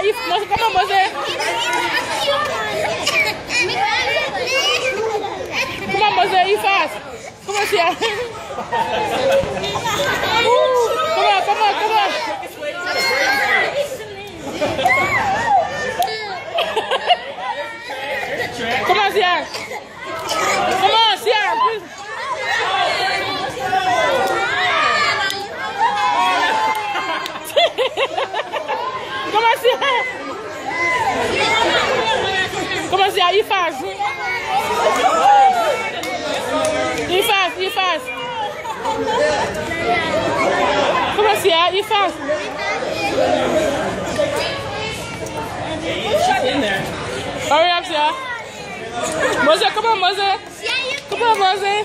If, no, come on, Mose. Come on, Mose, you fast. Come on, Sia. Ooh, come on, come on, come on. Come on, Sia. Come on, Sia. Come on, Sia. Fast. You fast, you fast. Come on, Sia, you fast. in there. Hurry up, Sia. Mose, come on, Mose. Come on, Mose.